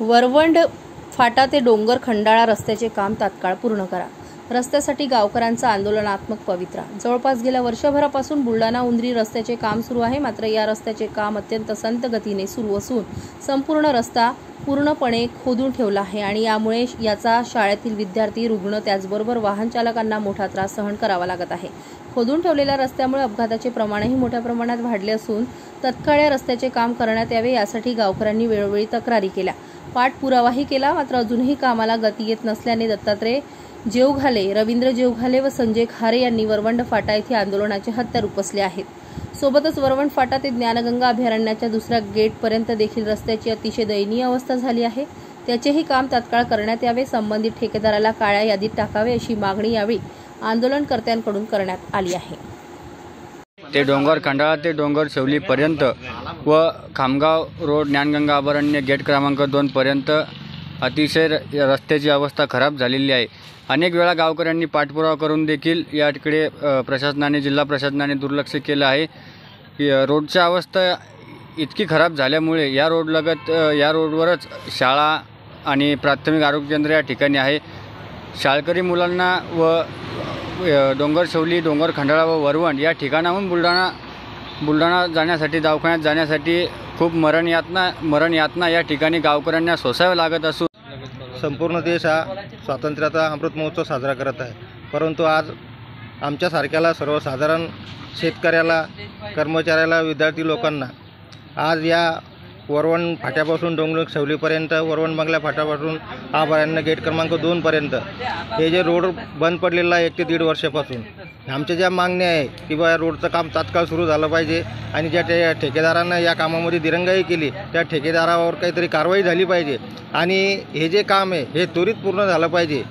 वरवंड फाटा ते डोंगर खंडाळा रस्त्याचे काम तात्काळ पूर्ण करा. रस्त्यासाठी गावकऱ्यांचा आंदोलनात्मक पवित्रा. जवळपास गेल्या वर्षभरापासून बुलढाणा उंद्री रस्त्याचे काम सुरू आहे. मात्र या रस्त्याचे काम अत्यंत संत गतीने सुरू असून संपूर्ण रस्ता पूर्णपणे खोदून ठेवला आहे आणि यामुळे याचा शाळेतील विद्यार्थी रुग्ण त्याचबरोबर वाहन चालकांना मोठा त्रास सहन करावा लागत आहे. खोदून ठेवलेल्या रस्त्यामुळे अपघाताचे प्रमाणही मोठ्या प्रमाणात वाढले असून तत्काळ या रस्त्याचे काम करण्यात यावे यासाठी गावकऱ्यांनी वेळोवेळी तक्रारी केल्या. पाठपुरावाही केला मात्र अजूनही कामाला गती येत नसल्याने दत्तात्रय जेवघाले रवींद्र जेवघाले व संजय खारे यांनी वरवंड फाटा येथे आंदोलनाचे हत्यार उपसले आहेत. सोबतच वरवंड फाटा ते ज्ञानगंगा अभयारण्याच्या दुसऱ्या गेटपर्यंत देखील रस्त्याची अतिशय दयनीय अवस्था झाली आहे. त्याचेही काम तात्काळ करण्यात यावे संबंधित ठेकेदाराला काळ्या यादीत टाकावे अशी मागणी यावेळी आंदोलनकर्त्यांकडून करण्यात आली आहे. ते डोंगर खंडाळा ते डोंगर शेवलीपर्यंत व खामगाव रोड ज्ञानगंगा अभयारण्य गेट क्रमांक दोनपर्यंत अतिशय र- रस्त्याची अवस्था खराब झालेली आहे. अनेक वेळा गावकऱ्यांनी पाठपुरावा करून देखील याकडे अ, प्रशासनाने जिल्हा प्रशासनाने दुर्लक्ष केलं आहे. रोडची अवस्था इतकी खराब झाल्यामुळे या रोडलगत या रोडवरच शाळा आणि प्राथमिक आरोग्य केंद्र या ठिकाणी आहे. शाळकरी मुलांना व अ, डोंगर डोंगर खंडाळा व वरवण या ठिकाणाहून बुलढाणा बुलढाणा जाण्यासाठी दवाखान्यात जाण्यासाठी खूप मरण यातना मरण यातना या ठिकाणी गावकऱ्यांना सोसाव्या लागत असून संपूर्ण देश हा स्वातंत्र्याचा अमृत महोत्सव साजरा करत आहे. परंतु आज आमच्यासारख्याला सर्वसाधारण शेतकऱ्याला कर्मचाऱ्याला विद्यार्थी लोकांना आज या वरवण फाट्यापासून डोंगर सवलीपर्यंत वरवण बंगल्या फाट्यापासून अभयारण्य गेट क्रमांक दोनपर्यंत हे जे रोड बंद पडलेलं आहे एक ते दीड वर्षापासून आमच्या ज्या मागण्या आहे की बा रोडचं काम तात्काळ सुरू झालं पाहिजे आणि ज्या ठे ठेकेदारांना या कामामध्ये दिरंगाई केली त्या ठेकेदारावर काहीतरी कारवाई झाली पाहिजे. आणि हे जे काम आहे हे त्वरित पूर्ण झालं पाहिजे.